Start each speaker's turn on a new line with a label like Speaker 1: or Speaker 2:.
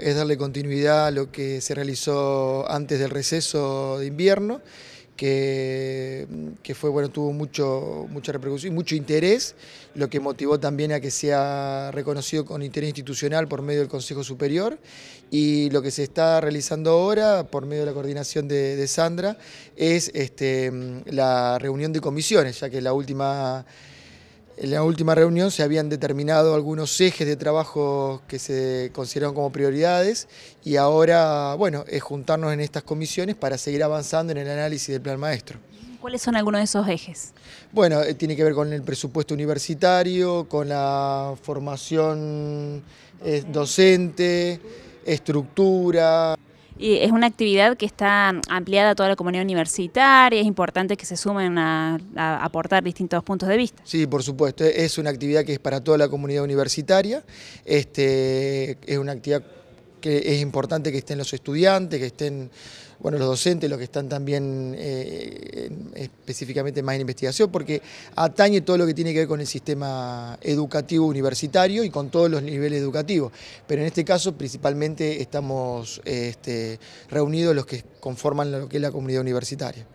Speaker 1: Es darle continuidad a lo que se realizó antes del receso de invierno, que, que fue, bueno, tuvo mucho, mucha repercusión, mucho interés, lo que motivó también a que sea reconocido con interés institucional por medio del Consejo Superior. Y lo que se está realizando ahora por medio de la coordinación de, de Sandra es este, la reunión de comisiones, ya que la última en la última reunión se habían determinado algunos ejes de trabajo que se consideraron como prioridades y ahora, bueno, es juntarnos en estas comisiones para seguir avanzando en el análisis del plan maestro.
Speaker 2: ¿Cuáles son algunos de esos ejes?
Speaker 1: Bueno, eh, tiene que ver con el presupuesto universitario, con la formación eh, docente, estructura,
Speaker 2: y es una actividad que está ampliada a toda la comunidad universitaria, es importante que se sumen a, aportar distintos puntos de vista.
Speaker 1: Sí, por supuesto, es una actividad que es para toda la comunidad universitaria, este, es una actividad que es importante que estén los estudiantes, que estén bueno, los docentes, los que están también eh, específicamente más en investigación, porque atañe todo lo que tiene que ver con el sistema educativo universitario y con todos los niveles educativos. Pero en este caso principalmente estamos este, reunidos los que conforman lo que es la comunidad universitaria.